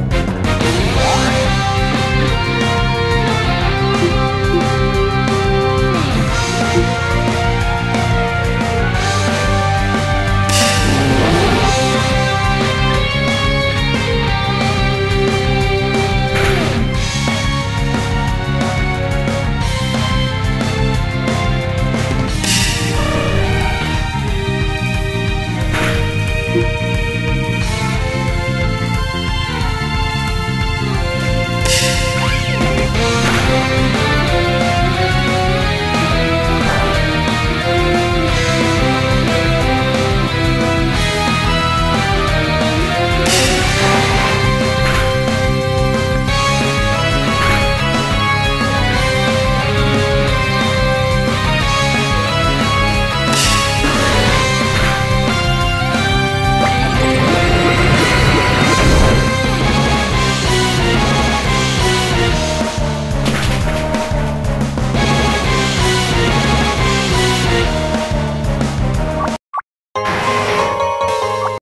Música